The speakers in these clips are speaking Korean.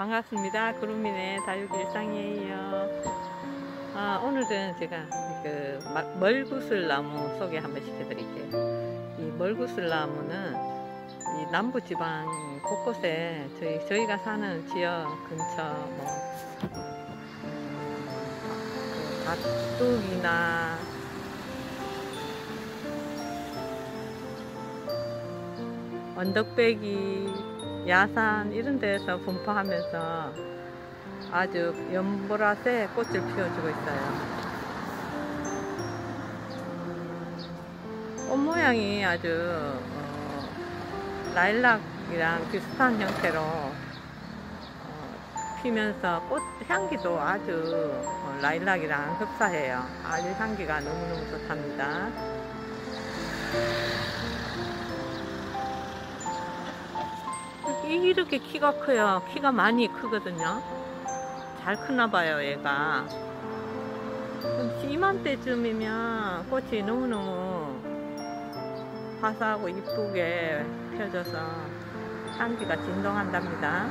반갑습니다. 구름이네 다육 일상이에요. 아, 오늘은 제가 그 멀구슬 나무 소개 한번 시켜드릴게요. 이 멀구슬 나무는 이 남부 지방 곳곳에 저희 저희가 사는 지역 근처 뭐 닭둑이나 언덕배기 야산 이런 데서 분포하면서 아주 연보라색 꽃을 피워주고 있어요. 꽃 모양이 아주 어, 라일락이랑 비슷한 형태로 어, 피면서 꽃 향기도 아주 어, 라일락이랑 흡사해요. 아주 향기가 너무너무 좋답니다. 이렇게 키가 커요. 키가 많이 크거든요. 잘 크나 봐요, 얘가. 이맘때쯤이면 꽃이 너무너무 화사하고 이쁘게 펴져서 향기가 진동한답니다.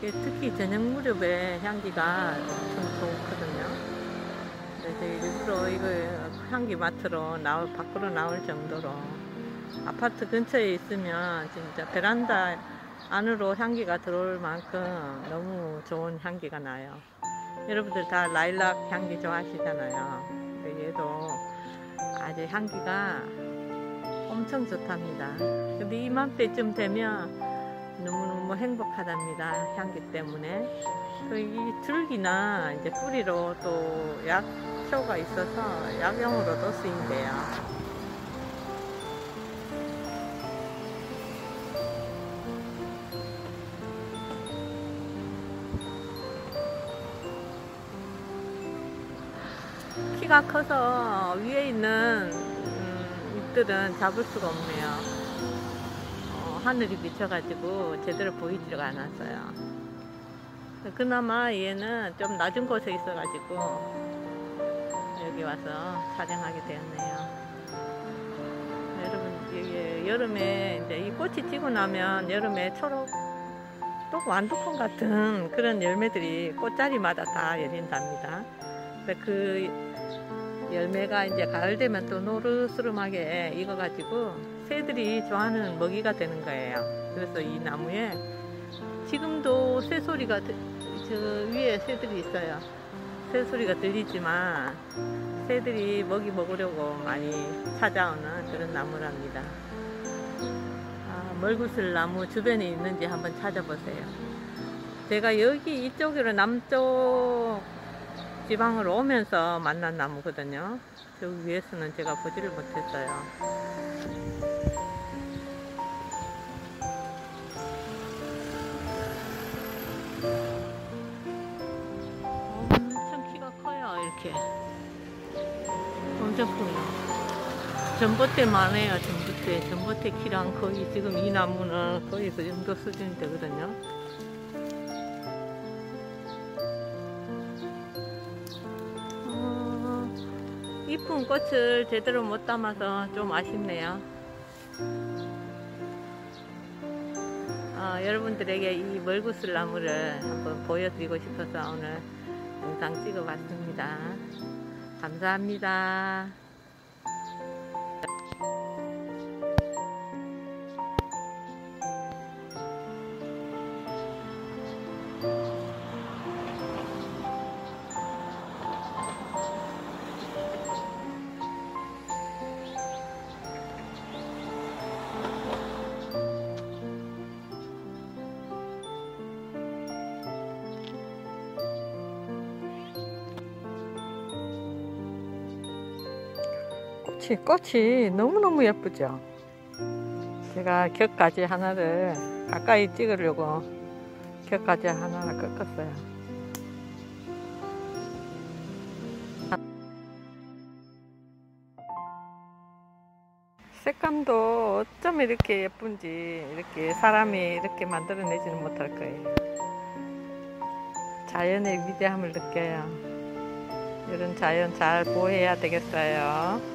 특히 저녁 무렵에 향기가 좀 좋거든요. 그래서 일부러 이거 향기 맡으러 나올, 밖으로 나올 정도로 아파트 근처에 있으면 진짜 베란다 안으로 향기가 들어올 만큼 너무 좋은 향기가 나요. 여러분들 다 라일락 향기 좋아하시잖아요. 얘도 아주 향기가 엄청 좋답니다. 근데 이맘때쯤 되면 너무너무 행복하답니다. 향기 때문에. 그이 줄기나 이제 뿌리로 또 약효가 있어서 약용으로도 쓰인대요. 키가 커서 위에 있는 음, 잎들은 잡을 수가 없네요. 어, 하늘이 비쳐가지고 제대로 보이지가 않았어요. 그나마 얘는 좀 낮은 곳에 있어가지고 여기 와서 촬영하게 되었네요. 여러분, 여기 여름에 이제 이 꽃이 지고 나면 여름에 초록 또 완두콩 같은 그런 열매들이 꽃자리마다 다 열린답니다. 그 열매가 이제 가을 되면 또 노르스름하게 익어가지고 새들이 좋아하는 먹이가 되는 거예요. 그래서 이 나무에 지금도 새 소리가 저 위에 새들이 있어요. 새 소리가 들리지만 새들이 먹이 먹으려고 많이 찾아오는 그런 나무랍니다. 아, 멀구슬 나무 주변에 있는지 한번 찾아보세요. 제가 여기 이쪽으로 남쪽 지방으로 오면서 만난 나무거든요. 저 위에서는 제가 보지를 못했어요. 엄청 키가 커요, 이렇게. 엄청 커요. 전봇대만 해요, 전봇대. 전봇대 키랑 거의 지금 이 나무는 거의 그 정도 수준이 되거든요. 이쁜 꽃을 제대로 못 담아서 좀 아쉽네요. 어, 여러분들에게 이 멀구슬 나무를 한번 보여드리고 싶어서 오늘 영상 찍어봤습니다. 감사합니다. 꽃이 꽃이 너무너무 예쁘죠? 제가 격가지 하나를 가까이 찍으려고 격가지 하나를 꺾었어요. 색감도 어쩜 이렇게 예쁜지 이렇게 사람이 이렇게 만들어내지는 못할 거예요. 자연의 위대함을 느껴요. 이런 자연 잘 보호해야 되겠어요